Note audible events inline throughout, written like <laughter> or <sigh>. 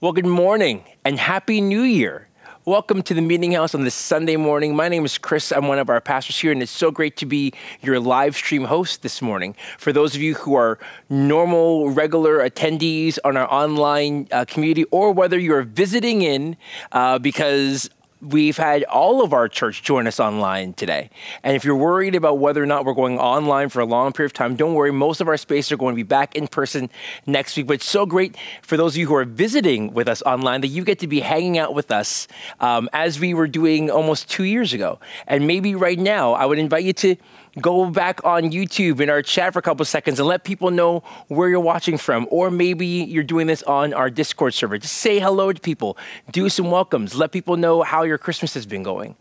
Well, good morning and Happy New Year. Welcome to the Meeting House on this Sunday morning. My name is Chris. I'm one of our pastors here, and it's so great to be your live stream host this morning. For those of you who are normal, regular attendees on our online uh, community, or whether you're visiting in uh, because we've had all of our church join us online today. And if you're worried about whether or not we're going online for a long period of time, don't worry. Most of our spaces are going to be back in person next week. But it's so great for those of you who are visiting with us online that you get to be hanging out with us um, as we were doing almost two years ago. And maybe right now, I would invite you to go back on YouTube in our chat for a couple seconds and let people know where you're watching from. Or maybe you're doing this on our Discord server. Just say hello to people, do some welcomes, let people know how your Christmas has been going.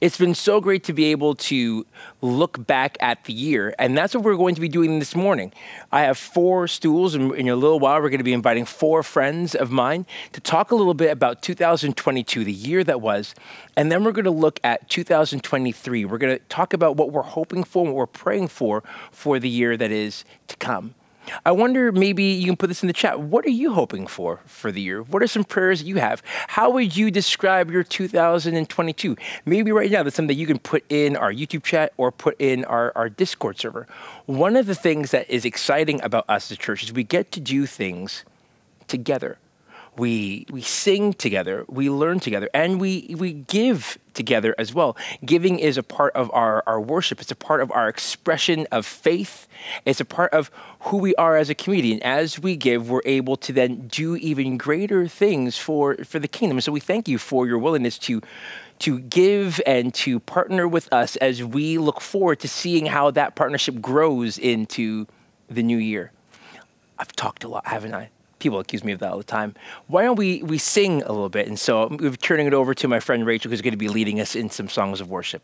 It's been so great to be able to look back at the year, and that's what we're going to be doing this morning. I have four stools, and in a little while, we're going to be inviting four friends of mine to talk a little bit about 2022, the year that was, and then we're going to look at 2023. We're going to talk about what we're hoping for, what we're praying for for the year that is to come. I wonder maybe you can put this in the chat. What are you hoping for for the year? What are some prayers you have? How would you describe your 2022? Maybe right now that's something that you can put in our YouTube chat or put in our, our Discord server. One of the things that is exciting about us as a church is we get to do things together we we sing together, we learn together, and we we give together as well. Giving is a part of our, our worship. It's a part of our expression of faith. It's a part of who we are as a community. And as we give, we're able to then do even greater things for, for the kingdom. So we thank you for your willingness to to give and to partner with us as we look forward to seeing how that partnership grows into the new year. I've talked a lot, haven't I? People accuse me of that all the time. Why don't we we sing a little bit? And so I'm turning it over to my friend Rachel, who's going to be leading us in some songs of worship.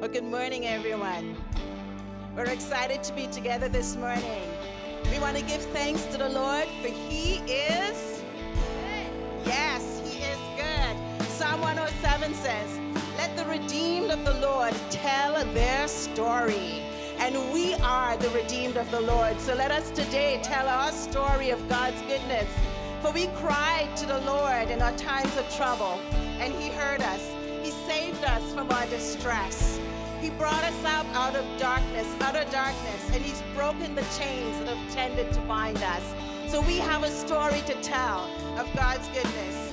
Well, good morning, everyone. We're excited to be together this morning. We want to give thanks to the Lord, for He is. Good. Yes, He is good. Psalm 107 says, Let the redeemed of the Lord tell their story and we are the redeemed of the Lord. So let us today tell our story of God's goodness. For we cried to the Lord in our times of trouble, and He heard us. He saved us from our distress. He brought us out, out of darkness, utter darkness, and He's broken the chains that have tended to bind us. So we have a story to tell of God's goodness.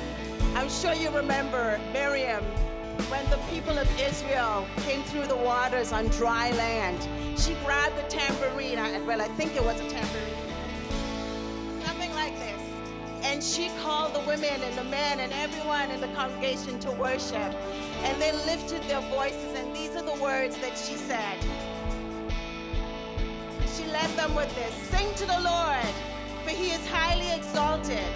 I'm sure you remember Miriam when the people of Israel came through the waters on dry land. She grabbed a tambourine, well, I think it was a tambourine, something like this. And she called the women and the men and everyone in the congregation to worship. And they lifted their voices, and these are the words that she said. She led them with this Sing to the Lord, for he is highly exalted.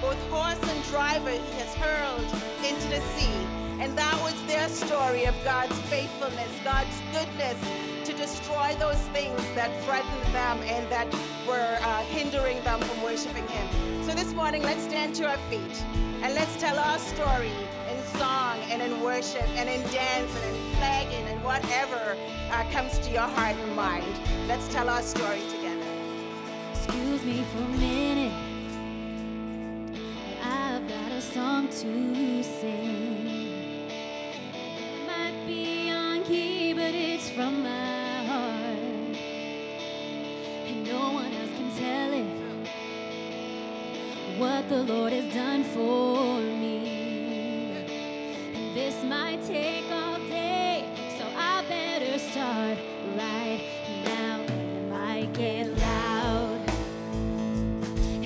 Both horse and driver he has hurled into the sea. And that was their story of God's faithfulness, God's goodness to destroy those things that threatened them and that were uh, hindering them from worshiping Him. So this morning, let's stand to our feet and let's tell our story in song and in worship and in dance and in flagging and whatever uh, comes to your heart and mind. Let's tell our story together. Excuse me for a minute. I've got a song to sing. From my heart, and no one else can tell it what the Lord has done for me. And this might take all day, so I better start right now. It might get loud,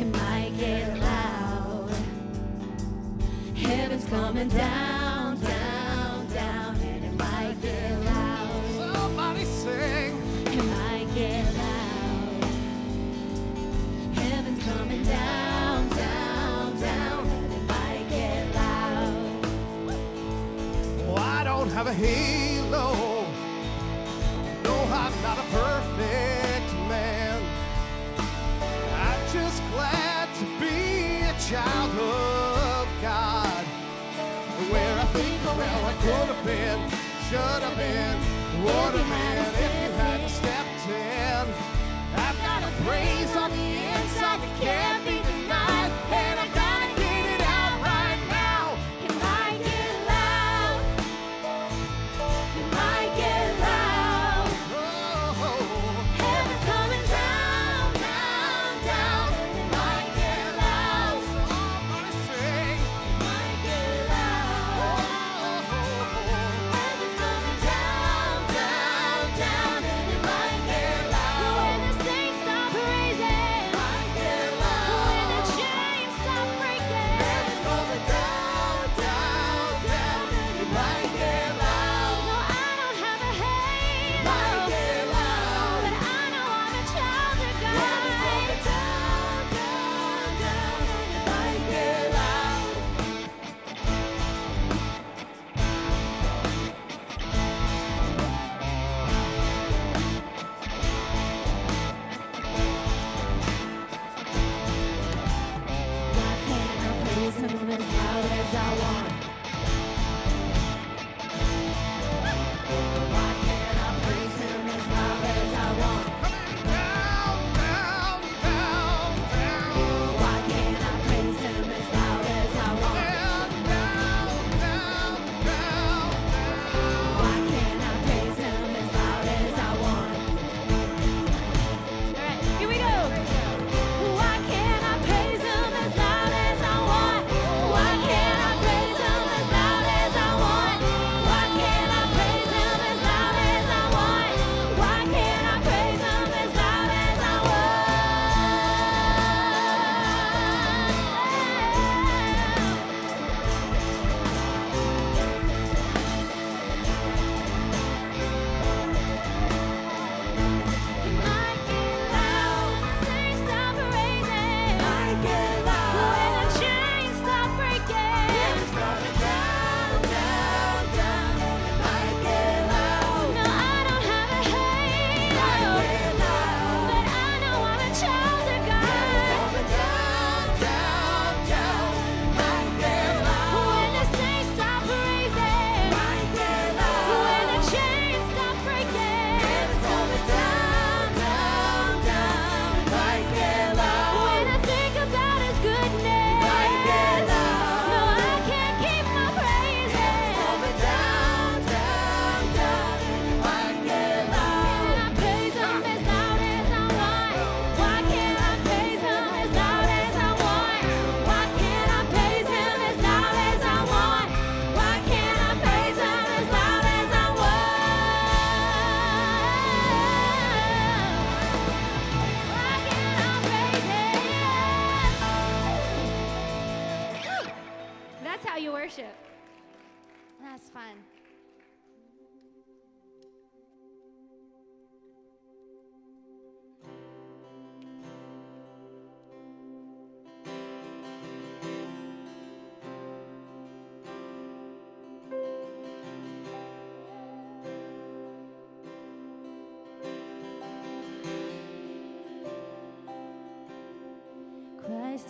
it might get loud. Heaven's coming down.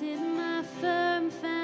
Is my firm foundation,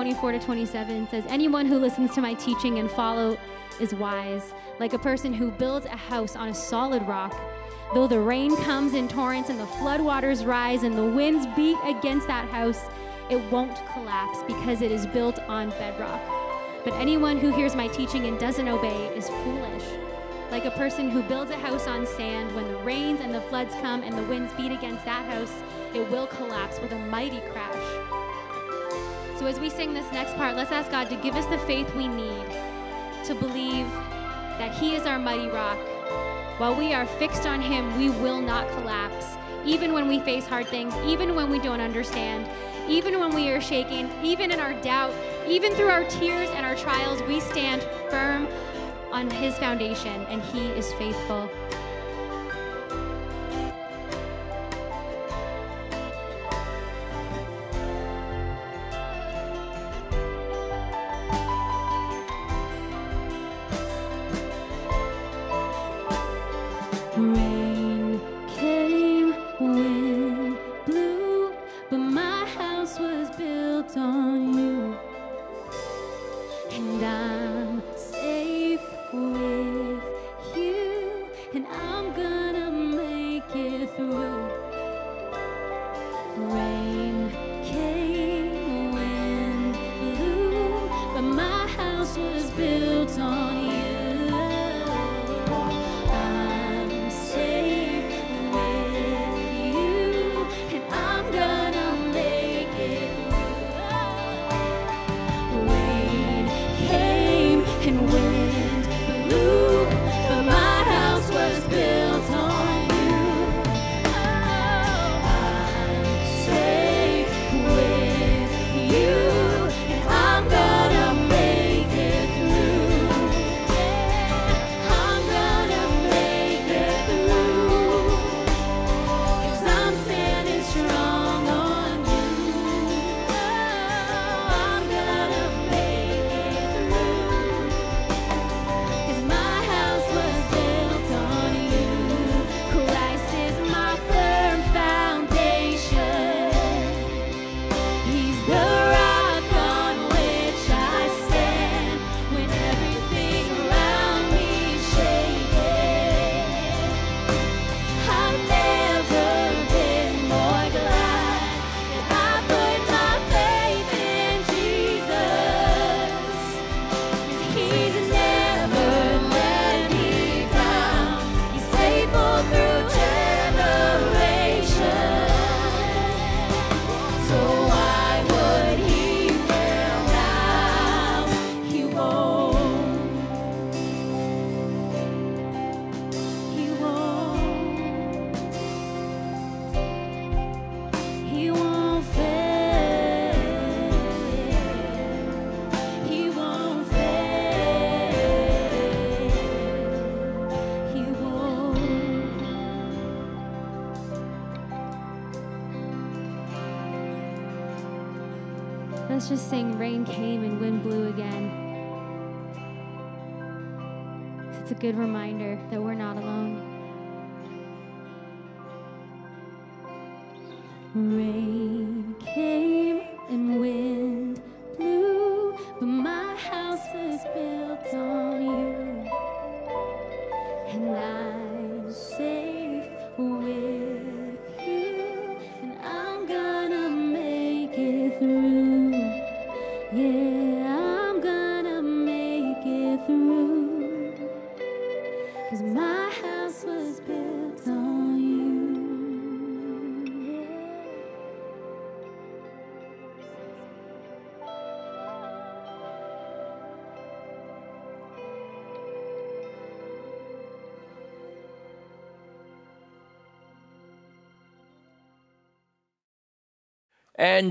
24 to 27 says, Anyone who listens to my teaching and follow is wise, like a person who builds a house on a solid rock. Though the rain comes in torrents and the floodwaters rise and the winds beat against that house, it won't collapse because it is built on bedrock. But anyone who hears my teaching and doesn't obey is foolish. Like a person who builds a house on sand, when the rains and the floods come and the winds beat against that house, it will collapse with a mighty crash. So, as we sing this next part, let's ask God to give us the faith we need to believe that He is our mighty rock. While we are fixed on Him, we will not collapse. Even when we face hard things, even when we don't understand, even when we are shaken, even in our doubt, even through our tears and our trials, we stand firm on His foundation, and He is faithful. Just sing Rain Came and Wind Blew again. It's a good reminder that we're not alone.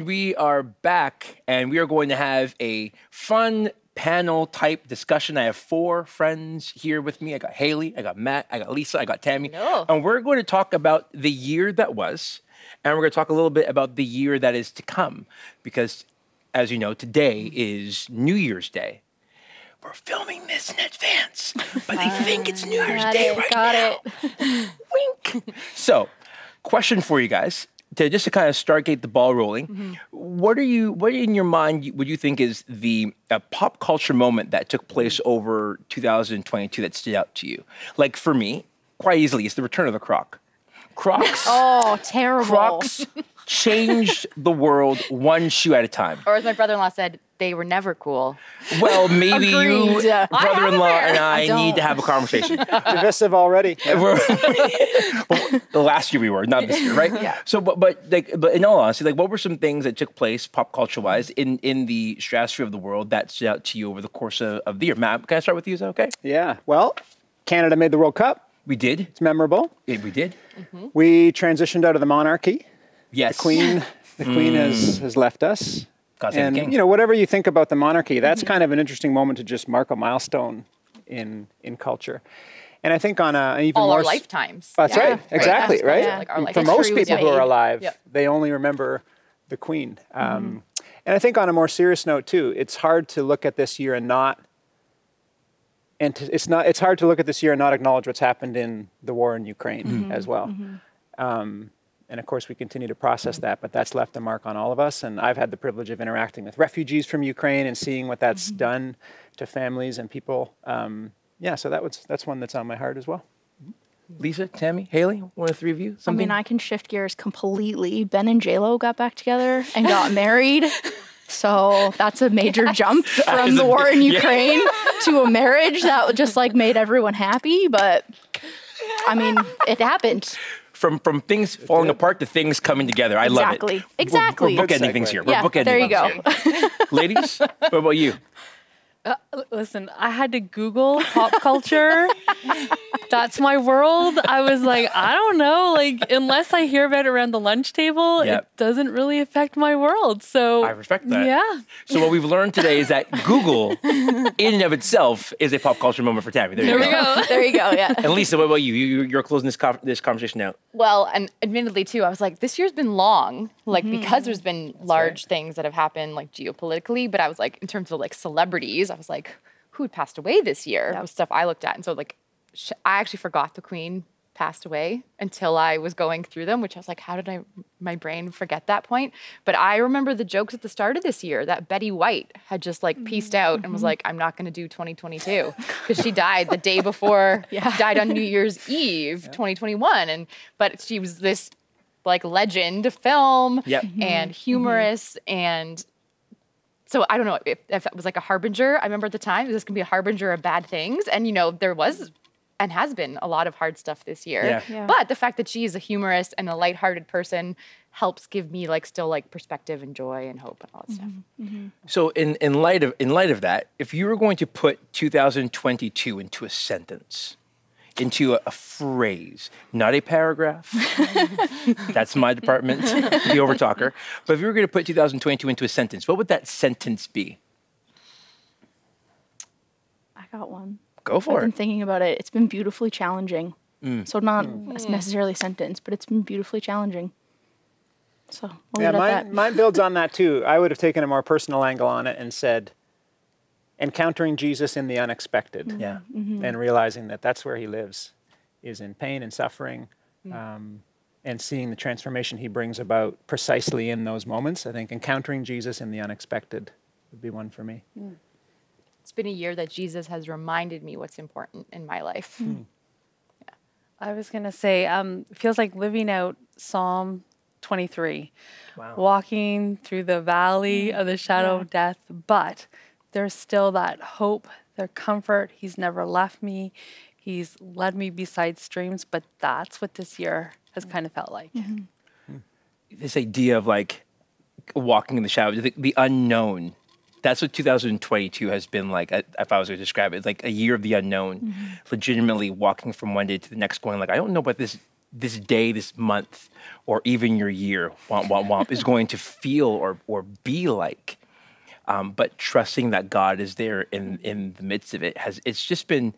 We are back, and we are going to have a fun panel type discussion. I have four friends here with me. I got Haley, I got Matt, I got Lisa, I got Tammy. No. And we're going to talk about the year that was, and we're going to talk a little bit about the year that is to come. Because, as you know, today is New Year's Day. We're filming this in advance, but they <laughs> think it's New Year's Day it, right got now. it. <laughs> Wink. So, question for you guys to just to kind of start get the ball rolling. Mm-hmm. What are you? What in your mind would you think is the uh, pop culture moment that took place over 2022 that stood out to you? Like for me, quite easily, it's the return of the Croc. Crocs. <laughs> Oh, terrible. Crocs <laughs> changed the world one shoe at a time. Or as my brother-in-law said, they were never cool. Well, maybe you, Agreed. I have a brother-in-law, pair. and I, I need to have a conversation. <laughs> Divisive already. <laughs> We're- Well, the last year we were, not this year, right? Yeah. So, but but like, but in all honesty, like, what were some things that took place, pop culture wise, in in the stratosphere of the world that stood out to you over the course of, of the year? Matt, can I start with you? Is that okay? Yeah. Well, Canada made the World Cup. We did. It's memorable. Yeah, we did. Mm-hmm. We transitioned out of the monarchy. Yes. The Queen, the Queen has has left us. God save the and king. you know, whatever you think about the monarchy, that's kind of an interesting moment to just mark a milestone in in culture. And I think on a an even All more our lifetimes. That's Yeah. right, exactly, That's- right. yeah, like our For most people who are alive, Yep. they only remember the Queen. Um, Mm-hmm. And I think on a more serious note too, it's hard to look at this year and not. And to, it's not. It's hard to look at this year and not acknowledge what's happened in the war in Ukraine Mm-hmm. as well. Um, and of course, we continue to process that, but that's left a mark on all of us. And I've had the privilege of interacting with refugees from Ukraine and seeing what that's Mm-hmm. done to families and people. Um, yeah, so that was that's one that's on my heart as well. Lisa, Tammy, Haley, one of the three of you. I Something? mean, I can shift gears completely. Ben and JLo got back together and got <laughs> married. So that's a major jump from the war in Ukraine <laughs> to a marriage that just like made everyone happy. But I mean, it happened. From from things falling apart to things coming together. I love Exactly. it. Exactly. We're, we're bookending things segue. here. We're Yeah, bookending there you go. <laughs> Ladies, what about you? Uh, listen, I had to Google pop culture. <laughs> That's my world. I was like, I don't know. Like, unless I hear about it around the lunch table, Yep. it doesn't really affect my world. So I respect that. Yeah. So what we've learned today is that Google, in and of itself, is a pop culture moment for Tammy. There, There you go. go. There you go. Yeah. <laughs> And Lisa, what about you? you you're closing this con- this conversation out. Well, and admittedly too, I was like, this year's been long, like mm-hmm. because there's been large things that have happened, like geopolitically. But I was like, in terms of like celebrities, I was like, who had passed away this year? Was stuff I looked at, and so like, sh- I actually forgot the Queen passed away until I was going through them, which I was like, how did I, my brain forget that point? But I remember the jokes at the start of this year that Betty White had just like pieced mm-hmm. out and was mm-hmm. like, I'm not going to do 2022 because she died the day before, <laughs> died on New Year's <laughs> Eve, 2021. And, but she was this like legend film Yep. Mm-hmm. and humorous and so I don't know if, if that was like a harbinger. I remember at the time, is this gonna be a harbinger of bad things? And you know, there was and has been a lot of hard stuff this year. Yeah. Yeah. But the fact that she is a humorist and a lighthearted person helps give me like still like perspective and joy and hope and all that stuff. Mm-hmm. Mm-hmm. So in, in light of in light of that, if you were going to put 2022 into a sentence, into a, a phrase, not a paragraph, <laughs> that's my department, the overtalker. But if you were going to put 2022 into a sentence, what would that sentence be? I got one. Go for it. I've been thinking about it. It's been beautifully challenging. Mm. So not mm. necessarily a sentence, but it's been beautifully challenging. So we'll Yeah, leave it mine, that. mine builds on that too. I would have taken a more personal angle on it and said, encountering Jesus in the unexpected mm-hmm. Yeah. Mm-hmm. and realizing that that's where he lives, is in pain and suffering, mm. um, and seeing the transformation he brings about precisely in those moments. I think encountering Jesus in the unexpected would be one for me. Mm. It's been a year that Jesus has reminded me what's important in my life. Hmm. Mm. I was gonna say, um, feels like living out Psalm 23, Wow. walking through the valley mm-hmm. of the shadow of death, but there's still that hope, their comfort. He's never left me. He's led me beside streams, but that's what this year has mm. kind of felt like. Mm-hmm. Hmm. This idea of like walking in the shadow, the, the unknown. That's what 2022 has been like. uh, If I was to describe it, it's like a year of the unknown. Mm-hmm. Legitimately walking from one day to the next, going like, I don't know what this this day, this month, or even your year, womp womp womp, is going to feel or or be like. Um, but trusting that God is there in in the midst of it has it's just been.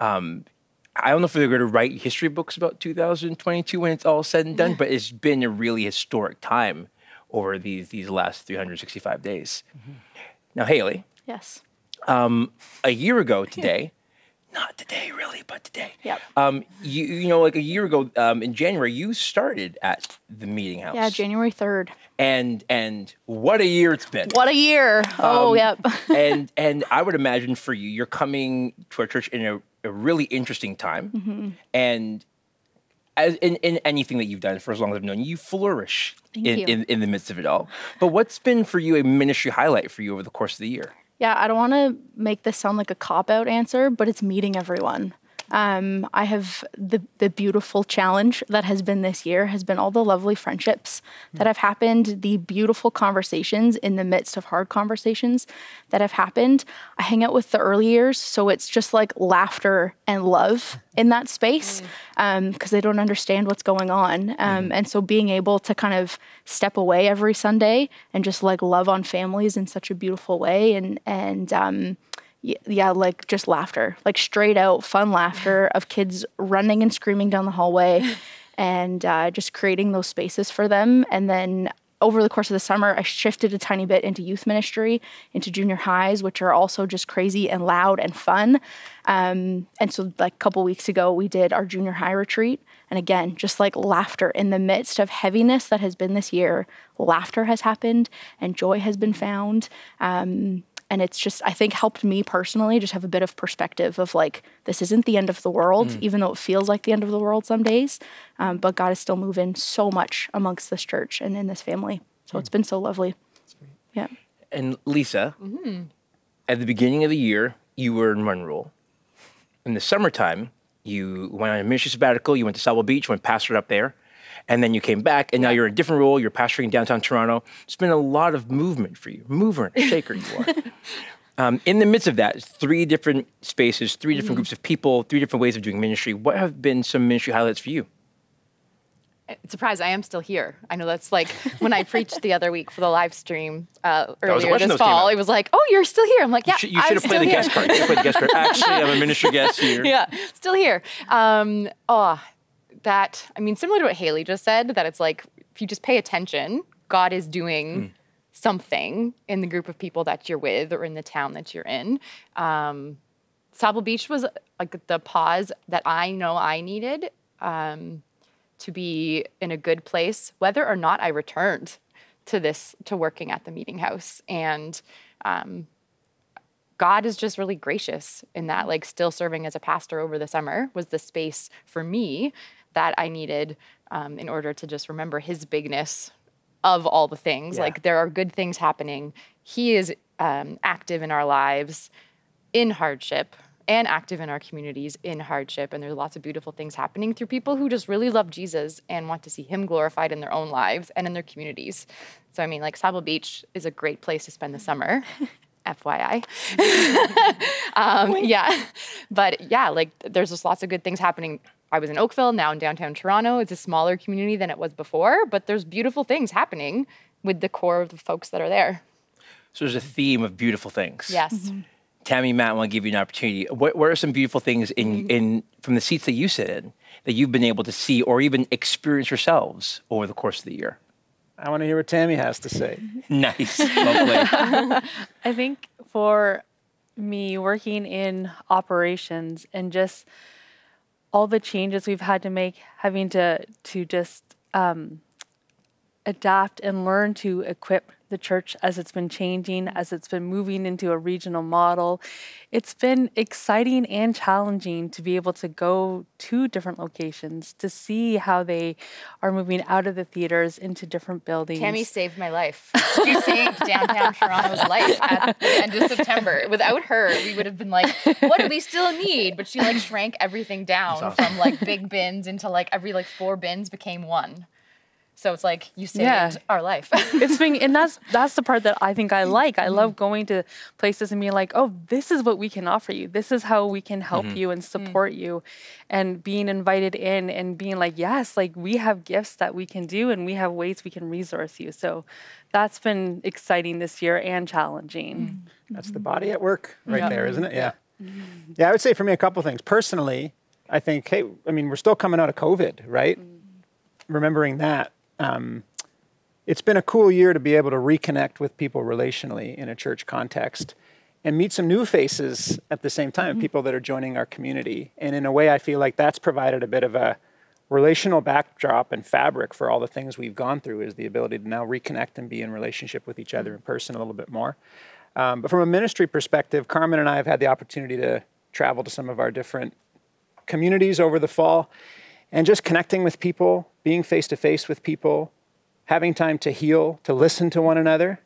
Um, I don't know if they're going to write history books about 2022 when it's all said and done, but it's been a really historic time over these these last 365 days. Now, Haley, yes. a year ago today, not today really, but today. Yep. Um, you you know, like a year ago um, in January, you started at the meeting house. Yeah, January 3rd. And and what a year it's been. What a year. Oh, yep. <laughs> and and I would imagine for you, you're coming to our church in a, a really interesting time, Mm-hmm. and as in, in anything that you've done for as long as I've known you, you flourish in, you. in in the midst of it all. But what's been for you a ministry highlight for you over the course of the year? Yeah, I don't want to make this sound like a cop out answer, but it's meeting everyone. Um, I have the the beautiful challenge that has been this year has been all the lovely friendships that have happened, the beautiful conversations in the midst of hard conversations that have happened. I hang out with the early years, so it's just like laughter and love in that space because they don't understand what's going on, um, and so being able to kind of step away every Sunday and just like love on families in such a beautiful way and and um, yeah, like just laughter, like straight out fun laughter <laughs> of kids running and screaming down the hallway <laughs> and uh, just creating those spaces for them. And then over the course of the summer, I shifted a tiny bit into youth ministry, into junior highs, which are also just crazy and loud and fun. Um, and so, like a couple weeks ago, we did our junior high retreat. And again, just like laughter in the midst of heaviness that has been this year, laughter has happened and joy has been found. Um, and it's just i think helped me personally just have a bit of perspective of like this isn't the end of the world even though it feels like the end of the world some days. Um, but god is still moving so much amongst this church and in this family. So it's been so lovely. Yeah. And Lisa, Mm-hmm. at the beginning of the year, you were in Run Rule. In the summertime, you went on a ministry sabbatical. You went to Sauble Beach, went pastored up there, and then you came back, and now you're in a different role. You're pastoring in downtown Toronto. It's been a lot of movement for you, mover and shaker you are. <laughs> um, in the midst of that, three different spaces, 3 Mm-hmm. different groups of people, three different ways of doing ministry. What have been some ministry highlights for you? surprised I am still here. I know that's like when I <laughs> preached the other week for the live stream uh, earlier this fall. It was like, oh, you're still here. I'm like, yeah, You should, you I'm should have still played the here. guest card. You should have played the guest card. Actually, I'm a ministry guest here. <laughs> yeah, still here. Um, oh, that I mean, similar to what Haley just said, that it's like if you just pay attention, God is doing something in the group of people that you're with or in the town that you're in. Um, Sauble Beach was like the pause that I know I needed um, to be in a good place, whether or not I returned to this to working at the meeting house and. Um, God is just really gracious in that, like, still serving as a pastor over the summer was the space for me that I needed um, in order to just remember his bigness of all the things. Yeah. Like, there are good things happening. He is um, active in our lives in hardship and active in our communities in hardship. And there's lots of beautiful things happening through people who just really love Jesus and want to see him glorified in their own lives and in their communities. So, I mean, like, Sauble Beach is a great place to spend the summer. <laughs> FYI. <laughs> <laughs> um, yeah. But yeah, like there's just lots of good things happening. I was in Oakville, now in downtown Toronto. It's a smaller community than it was before, but there's beautiful things happening with the core of the folks that are there. So there's a theme of beautiful things. Yes. Mm-hmm. Tammy, Matt, I want to give you an opportunity. What, what are some beautiful things in, mm-hmm. in from the seats that you sit in that you've been able to see or even experience yourselves over the course of the year? I want to hear what Tammy has to say. <laughs> Nice, lovely. <laughs> I think for me working in operations and just all the changes we've had to make, having to to just um, adapt and learn to equip the church as it's been changing, as it's been moving into a regional model. It's been exciting and challenging to be able to go to different locations to see how they are moving out of the theaters into different buildings. Tammy saved my life. She saved <laughs> downtown Toronto's life at the end of September. Without her, we would have been like, what do we still need? But she like shrank everything down from like big bins into like every like four bins became one. So it's like you saved Yeah. our life. <laughs> it's been and that's that's the part that I think I like. I love going to places and being like, oh, this is what we can offer you. This is how we can help mm-hmm. you and support you, and being invited in and being like, yes, like we have gifts that we can do and we have ways we can resource you. So that's been exciting this year and challenging. Mm. That's the body at work right there, isn't it? Yeah. Mm-hmm. Mm-hmm. Yeah, I would say for me a couple things. Personally, I think, hey, I mean, we're still coming out of COVID, right? Mm. Remembering that, um, it's been a cool year to be able to reconnect with people relationally in a church context and meet some new faces at the same time, people that are joining our community. And in a way, I feel like that's provided a bit of a relational backdrop and fabric for all the things we've gone through is the ability to now reconnect and be in relationship with each other in person a little bit more. Um, but from a ministry perspective, Carmen and I have had the opportunity to travel to some of our different communities over the fall and just connecting with people, being face to face with people, having time to heal, to listen to one another,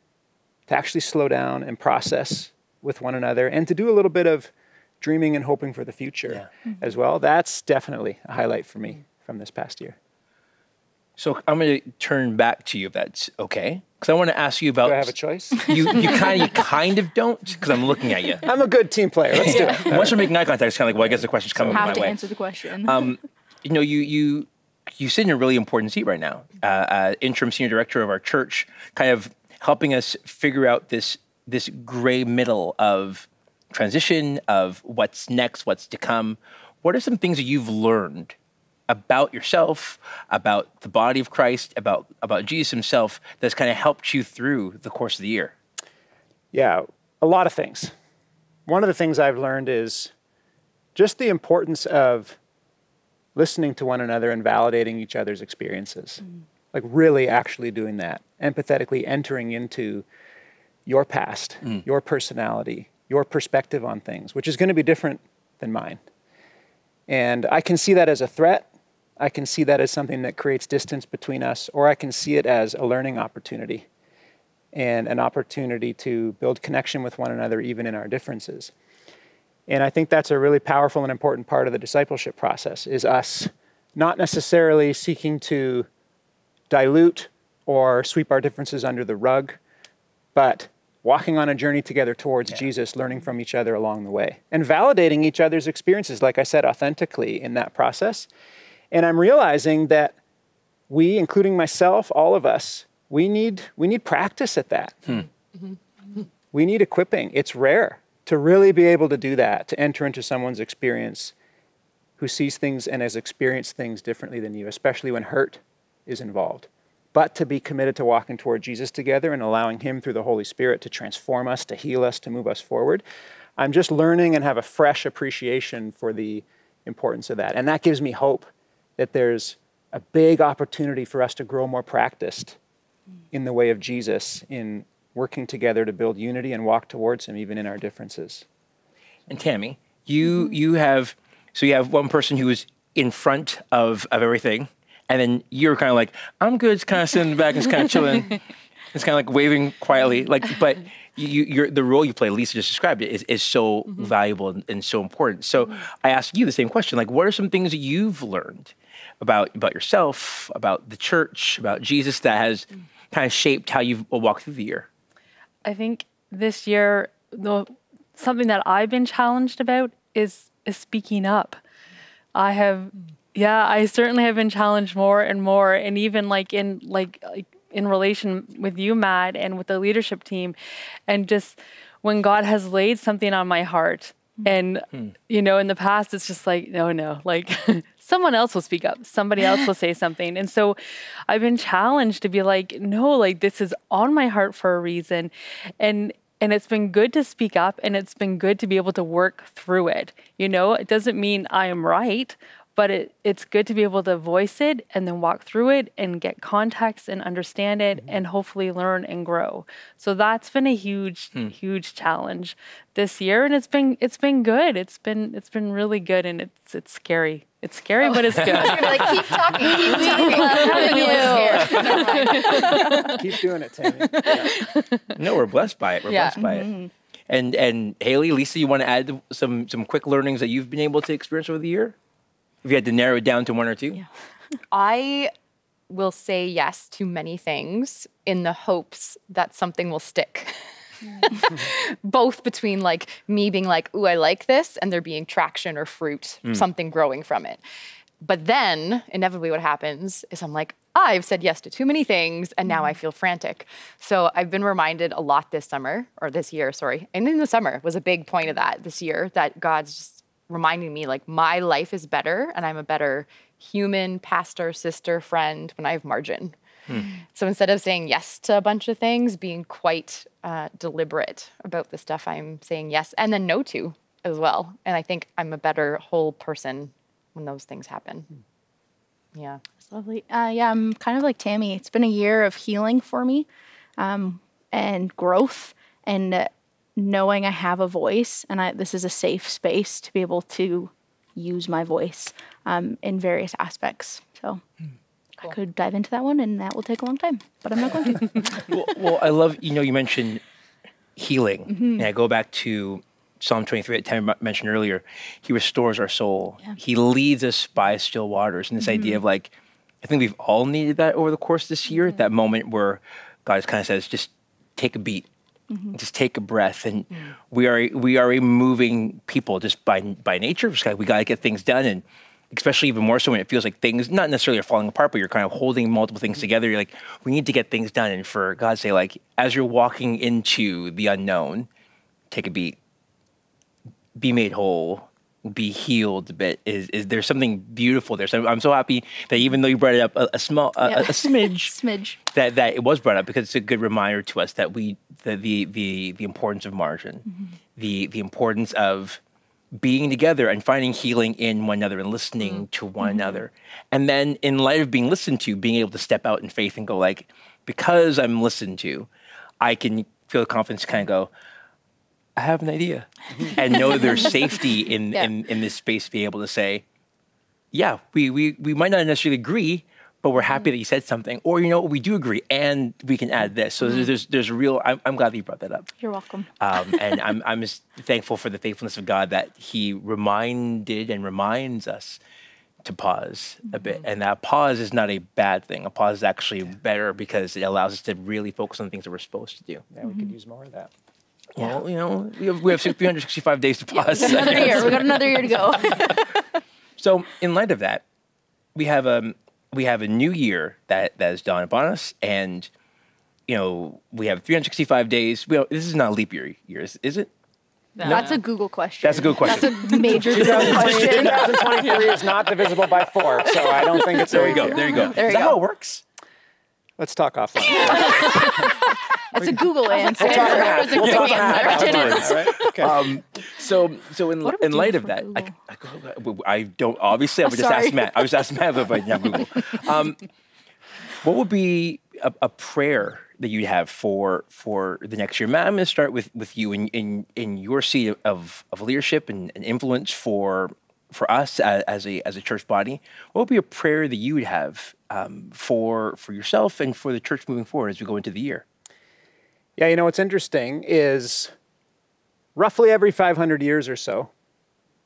to actually slow down and process with one another, and to do a little bit of dreaming and hoping for the future as well. That's definitely a highlight for me from this past year. So I'm going to turn back to you if that's okay, because I want to ask you about. Do I have a choice? <laughs> You you kind of you kind of don't, because I'm looking at you. I'm a good team player. Let's do it. Once you're making eye contact, it's kind of like, well, I guess the question's coming have my to way. answer the question Um, you know, you you you sit in a really important seat right now, uh, uh, interim senior director of our church, kind of helping us figure out this this gray middle of transition, of what's next, what's to come, what are some things that you've learned about yourself, about the body of Christ, about about Jesus himself that's kind of helped you through the course of the year? Yeah, a lot of things. One of the things I've learned is just the importance of listening to one another and validating each other's experiences. Mm. Like really actually doing that, empathetically entering into your past, mm. your personality, your perspective on things, which is going to be different than mine. And I can see that as a threat. I can see that as something that creates distance between us, or I can see it as a learning opportunity and an opportunity to build connection with one another, even in our differences. And I think that's a really powerful and important part of the discipleship process is us not necessarily seeking to dilute or sweep our differences under the rug, but walking on a journey together towards yeah. Jesus, learning from each other along the way, and validating each other's experiences, like I said, authentically in that process. And I'm realizing that we, including myself, all of us, we need, we need practice at that. Hmm. Mm-hmm. We need equipping. It's rare to really be able to do that, to enter into someone's experience who sees things and has experienced things differently than you, especially when hurt is involved but to be committed to walking toward Jesus together and allowing Him through the Holy Spirit to transform us, to heal us, to move us forward. I'm just learning and have a fresh appreciation for the importance of that. And that gives me hope that there's a big opportunity for us to grow more practiced in the way of Jesus, in working together to build unity and walk towards Him, even in our differences. And Tammy, you you have so you have one person who is in front of, of everything and then you're kind of like, I'm good, kind of sitting back and kind of chilling. <laughs> it's kind of like waving quietly, like, <laughs> but you, you're, the role you play, Lisa just described it, is, is so mm-hmm. valuable and, and, so important. So mm-hmm. I ask you the same question, like, what are some things that you've learned about, about yourself, about the church, about Jesus that has mm. kind of shaped how you've walked through the year? I think this year, the, something that I've been challenged about is, is speaking up. I have yeah, I certainly have been challenged more and more, and even like in like like in relation with you, Matt, and with the leadership team, and just when God has laid something on my heart, mm. and hmm. you know, in the past, it's just like no, no, like. <laughs> someone else will speak up. Somebody else will say something. And so i've been challenged to be like no like this is on my heart for a reason. And and it's been good to speak up and it's been good to be able to work through it. You know it doesn't mean i am right but it, it's good to be able to voice it and then walk through it and get context and understand it mm-hmm. and hopefully learn and grow. So that's been a huge hmm. huge challenge this year and it's been it's been good. It's been it's been really good and it's it's scary it's scary, oh. but it's good. <laughs> like, keep talking, keep talking. <laughs> keep doing it, Tammy. Yeah. No, we're blessed by it. We're yeah. blessed by mm-hmm. it. And and Haley, Lisa, you want to add some some quick learnings that you've been able to experience over the year? If you had to narrow it down to one or two? Yeah. <laughs> I will say yes to many things in the hopes that something will stick. <laughs> Both between like me being like, ooh, I like this, and there being traction or fruit, mm. something growing from it. But then inevitably what happens is I'm like, I've said yes to too many things and now I mm. feel frantic. So I've been reminded a lot this summer, or this year, sorry, and in the summer was a big point of that this year that God's just reminding me like my life is better and I'm a better human, pastor, sister, friend when I have margin. Hmm. So instead of saying yes to a bunch of things, being quite uh, deliberate about the stuff I'm saying yes and then no to as well. And I think I'm a better whole person when those things happen. Hmm. Yeah. That's lovely. Uh, yeah, I'm kind of like Tammy. It's been a year of healing for me um, and growth. And uh, knowing I have a voice and I, this is a safe space to be able to use my voice um, in various aspects. So cool. I could dive into that one, and that will take a long time, but I'm not going to. <laughs> well, well, I love you know you mentioned healing, mm-hmm. and I go back to Psalm 23 that Tammy mentioned earlier. He restores our soul. Yeah. He leads us by still waters, and this mm-hmm. idea of like, I think we've all needed that over the course of this year. Mm-hmm. That moment where God kind of says, just take a beat Mm-hmm. Just take a breath, and mm. we are we are a moving people just by by nature. we got to get things done, and especially even more so when it feels like things not necessarily are falling apart, but you're kind of holding multiple things mm-hmm. together. You're like, we need to get things done, and for God's sake, like, as you're walking into the unknown, take a beat, be made whole, be healed a bit. Is is there something beautiful there? So I'm, so happy that even though you brought it up a, a small, a, Yeah. a <laughs> smidge, Smidge. that that it was brought up because it's a good reminder to us that we the the the, the importance of margin, the the importance of being together and finding healing in one another and listening mm-hmm. to one mm-hmm. another. And then in light of being listened to, being able to step out in faith and go like, because I'm listened to, I can feel the confidence to kind of go, I have an idea. Mm-hmm. and know there's <laughs> safety in, Yeah. in in this space to be able to say, yeah, we we we might not necessarily agree, but we're happy mm-hmm. that you said something. Or you know, we do agree and we can add this. So there's mm-hmm. there's there's a real I'm, I'm glad that you brought that up. You're welcome. Um, <laughs> and I'm, I'm just thankful for the faithfulness of God that He reminded and reminds us to pause a bit. Mm-hmm. And that pause is not a bad thing. A pause is actually better because it allows us to really focus on the things that we're supposed to do. Yeah, we could use more of that. Well, you know, we have, we have 365 days to pause. Another year. We got another year to go. <laughs> <laughs> So, in light of that, we have a we have a new year that that is dawned upon us, and you know we have 365 days. We this is not a leap year year, is, is it? That's a Google question. That's a good question. That's a major drug <laughs> question. 2023 is not divisible by four, so I don't think it's there you go. There you go. There is you that go. how it works? Let's talk offline. <laughs> That's a Google answer. We'll talk on that. That was a We'll talk on that answer. afterwards, all right? Okay. Um, so, so in, What do we in light of that, I, I, I don't obviously. I would just sorry. ask Matt. I was asking Matt if I have Google. <laughs> Um, what would be a, a prayer that you'd have for for the next year? Matt, I'm going to start with with you in in, in your seat of of leadership and, and influence for for us as, as a as a church body. What would be a prayer that you would have um, for for yourself and for the church moving forward as we go into the year? Yeah, you know what's interesting is roughly every 500 years or so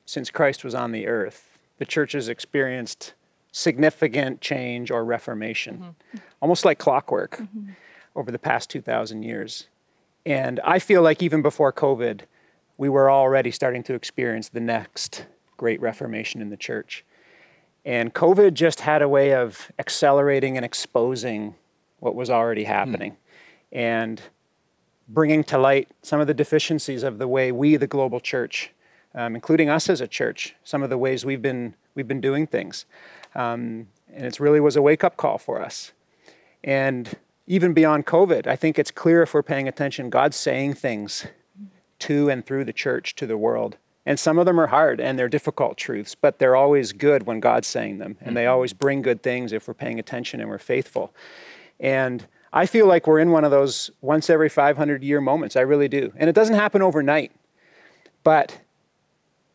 since Christ was on the earth, the church has experienced significant change or reformation, mm-hmm. almost like clockwork mm-hmm. over the past 2,000 years. And I feel like even before COVID, we were already starting to experience the next great reformation in the church. And COVID just had a way of accelerating and exposing what was already hmm. happening. And bringing to light some of the deficiencies of the way we, the global church, um, including us as a church, some of the ways we've been we've been doing things, um, and it really was a wake up call for us. And even beyond COVID, I think it's clear if we're paying attention, God's saying things to and through the church to the world. And some of them are hard and they're difficult truths, but they're always good when God's saying them. And they always bring good things if we're paying attention and we're faithful. And I feel like we're in one of those once every 500 year moments. I really do. And it doesn't happen overnight. But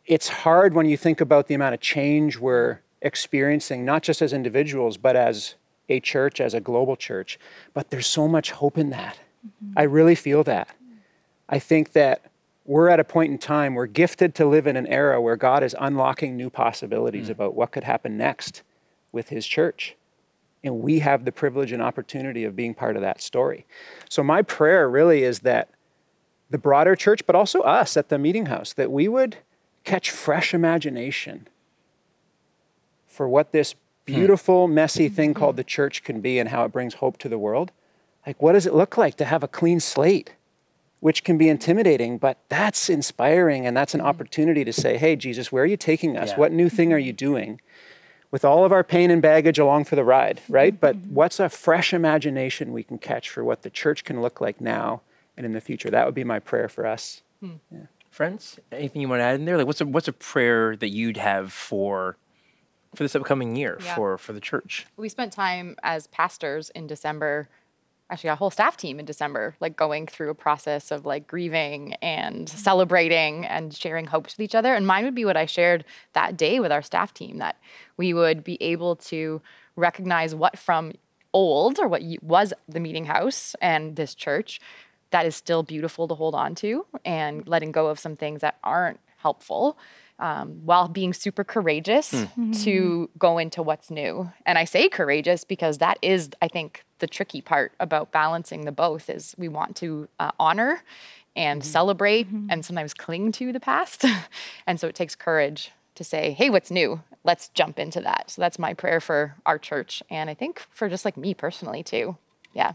it's hard when you think about the amount of change we're experiencing, not just as individuals, but as a church, as a global church. But there's so much hope in that. Mm-hmm. I really feel that. I think that we're at a point in time, we're gifted to live in an era where God is unlocking new possibilities mm. about what could happen next with His church. And we have the privilege and opportunity of being part of that story. So, my prayer really is that the broader church, but also us at the meeting house, that we would catch fresh imagination for what this hmm. beautiful, messy thing called the church can be and how it brings hope to the world. Like, what does it look like to have a clean slate? Which can be intimidating, but that's inspiring and that's an hmm. opportunity to say, hey, Jesus, where are you taking us? Yeah. What new thing are you doing? With all of our pain and baggage along for the ride, mm-hmm. right? But mm-hmm. what's a fresh imagination we can catch for what the church can look like now and in the future? That would be my prayer for us. Hmm. Friends, anything you want to add in there? Like, what's a what's a prayer that you'd have for for this upcoming year Yeah. for for the church? we spent time as pastors in December, actually a whole staff team in December, like going through a process of like grieving and mm-hmm. celebrating and sharing hopes with each other. And mine would be what I shared that day with our staff team that we would be able to recognize what from old or what was the meeting house and this church that is still beautiful to hold on to and letting go of some things that aren't helpful um, while being super courageous hmm. to mm-hmm. go into what's new. And I say courageous because that is, I think, the tricky part about balancing the both is we want to uh, honor and celebrate and sometimes cling to the past. <laughs> and so it takes courage to say, hey, what's new? Let's jump into that. So that's my prayer for our church. And I think for just like me personally too. Yeah.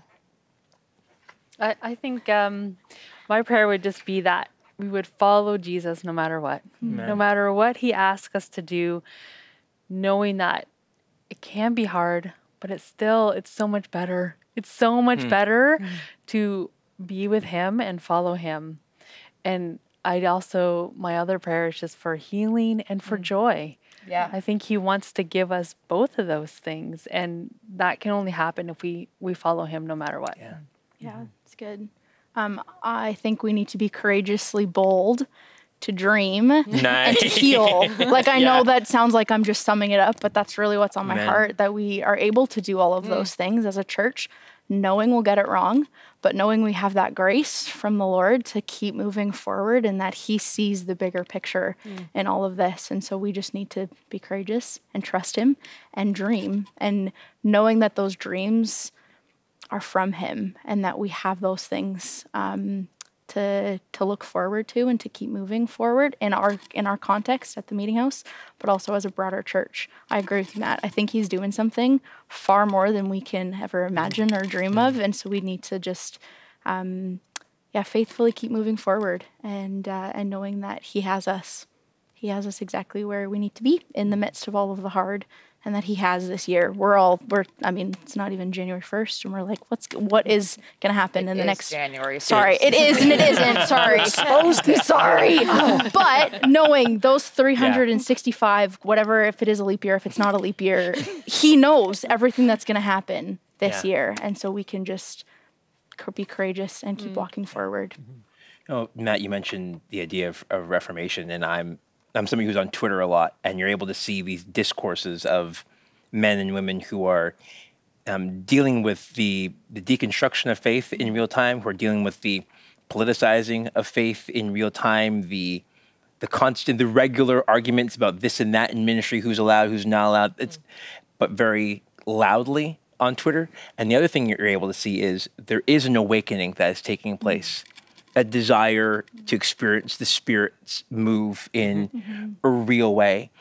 I, I think um, my prayer would just be that we would follow Jesus no matter what. No matter what he asks us to do, knowing that it can be hard, but it's still it's so much better. It's so much hmm. better hmm. to be with him and follow him. And I'd also my other prayer is just for healing and for hmm. joy. Yeah. I think he wants to give us both of those things and that can only happen if we we follow him no matter what. Yeah. Yeah, mm-hmm. it's good. Um, I think we need to be courageously bold to dream and to heal. <laughs> Like I Yeah. know that sounds like I'm just summing it up, but that's really what's on my Amen. heart that we are able to do all of those things as a church, knowing we'll get it wrong, but knowing we have that grace from the Lord to keep moving forward and that he sees the bigger picture in all of this. And so we just need to be courageous and trust him and dream and knowing that those dreams are from him and that we have those things um, to to look forward to and to keep moving forward in our in our context at the meeting house but also as a broader church. I agree with matt. I think he's doing something far more than we can ever imagine or dream of and so we need to just um, yeah faithfully keep moving forward and uh, and knowing that he has us. He has us exactly where we need to be in the midst of all of the hard and that he has this year. We're all we're i mean it's not even january 1st and we're like what's what is going to happen in the next January sorry it is and it isn't. <laughs> Sorry. Exposed. sorry. <laughs> But knowing those 365 whatever if it is a leap year if it's not a leap year he knows everything that's going to happen this Yeah. year. And so we can just be courageous and keep mm. walking forward. Oh, Matt, you mentioned the idea of, of reformation, and I'm I'm somebody who's on Twitter a lot, and you're able to see these discourses of men and women who are um, dealing with the the deconstruction of faith in real time, who are dealing with the politicizing of faith in real time, the the constant, the regular arguments about this and that in ministry, who's allowed, who's not allowed. It's but very loudly on Twitter. And the other thing you're able to see is there is an awakening that is taking place, a desire to experience the Spirit's move in mm-hmm. a real way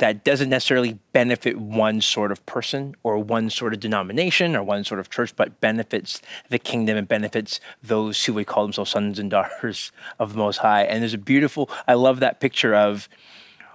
that doesn't necessarily benefit one sort of person or one sort of denomination or one sort of church, but benefits the kingdom and benefits those who would call themselves sons and daughters of the Most High. And there's a beautiful, I love that picture of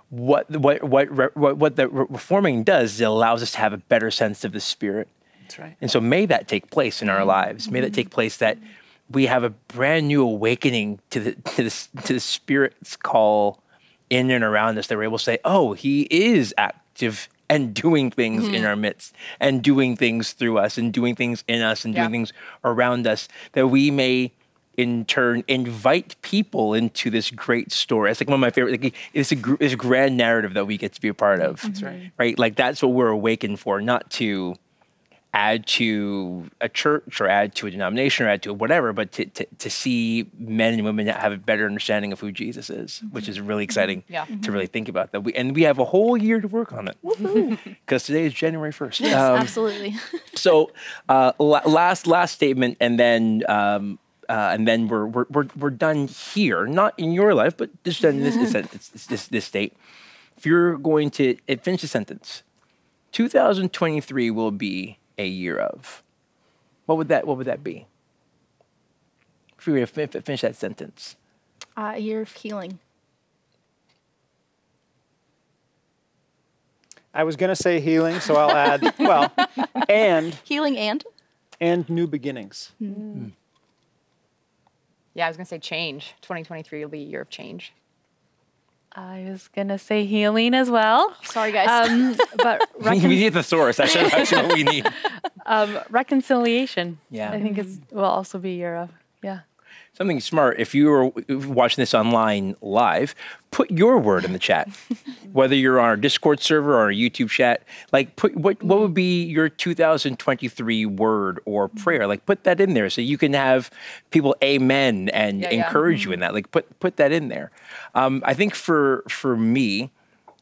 what what what what, what the reforming does is it allows us to have a better sense of the spirit. That's right. And so may that take place in our mm-hmm. lives. May that take place that mm-hmm. We have a brand new awakening to the to the, to the spirit's call in and around us that we're able to say, "Oh, he is active and doing things in mm-hmm. our midst and doing things through us and doing things in us and doing things around us that we may in turn invite people into this great story. It's like one of my favorite. Like, it's a gr- a grand narrative that we get to be a part of. That's right. Right. Like that's what we're awakened for, not to add to a church or add to a denomination or add to whatever, but to, to, to see men and women that have a better understanding of who Jesus is, which is really exciting Yeah. to really think about that. We, and we have a whole year to work on it because <laughs> today is January 1st. yes Um, absolutely <laughs> so uh, la- last last statement, and then um, uh, and then we're, we're we're we're done here. Not in your life, but just in this this, <laughs> this, this, this state. If you're going to finish the sentence, 2023 will be a year of. What would that What would that be? If we were to finish that sentence, uh, a year of healing I was going to say healing, so I'll add, well, and <laughs> healing and and new beginnings. Yeah, I was gonna say change. 2023 will be a year of change. I was gonna say healing as well. sorry guys Um, <laughs> but we need the thesaurus. That's actually what we need. <laughs> um, reconciliation. Yeah. I think it's will also be a year of. Yeah. Something smart. If you were watching this online live, put your word in the chat. <laughs> Whether you're on our Discord server or our YouTube chat, like put what what would be your 2023 word or prayer? Like put that in there so you can have people amen and Yeah, yeah. encourage you in that. Like put put that in there. Um, I think for for me,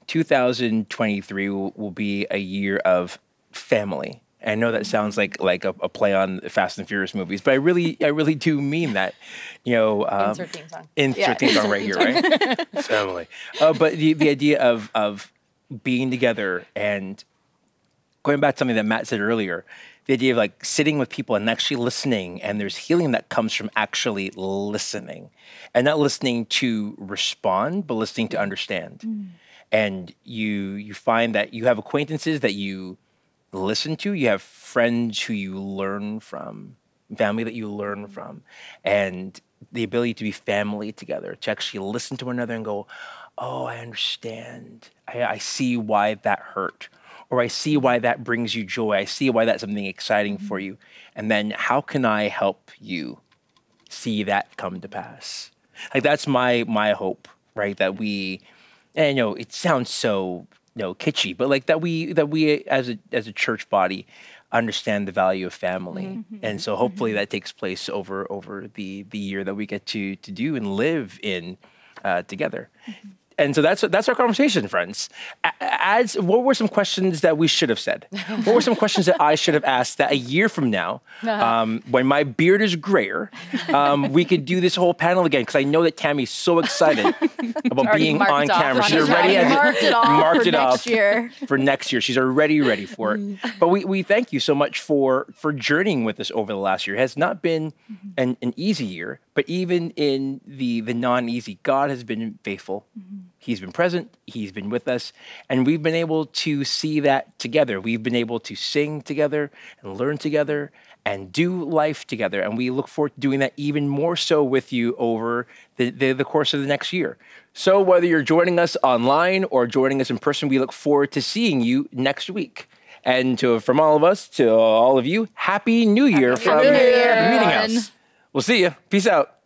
2023 will, will be a year of family. I know that sounds like like a, a play on Fast and Furious movies, but I really I really do mean that. You know, um, Insert theme song. insert Yeah. theme song right here, right? <laughs> family. Uh, but the the idea of of being together and going back to something that Matt said earlier, the idea of like sitting with people and actually listening, and there's healing that comes from actually listening, and not listening to respond, but listening to understand. And you you find that you have acquaintances that you listen to, you have friends who you learn from, family that you learn mm-hmm. from, and the ability to be family together, to actually listen to one another and go, "Oh, I understand. I, I see why that hurt." or I see why that brings you joy. I see why that's something exciting for mm-hmm. you. And then how can I help you see that come to pass? Like that's my my hope, right? That we and you know, it sounds so you know kitschy, but like that we that we as a as a church body understand the value of family. Mm-hmm. And so mm-hmm. hopefully mm-hmm. that takes place over over the the year that we get to to do and live in uh, together and so that's that's our conversation, friends. As what were some questions that we should have said? <laughs> What were some questions that I should have asked that a year from now, um, when my beard is grayer, um, we could do this whole panel again? Because I know that Tammy's so excited <laughs> about being on camera. She's already Marked it off marked for it next year. for next year. She's already ready for it. But we, we thank you so much for for journeying with us over the last year. It has not been an, an easy year, but even in the the non easy, God has been faithful. Mm-hmm. He's been present. He's been with us, and we've been able to see that together. We've been able to sing together and learn together and do life together. And we look forward to doing that even more so with you over the, the, the course of the next year. So, whether you're joining us online or joining us in person, we look forward to seeing you next week. And to, from all of us to all of you, Happy New Year from New Year, the Meeting. House. We'll see you. Peace out.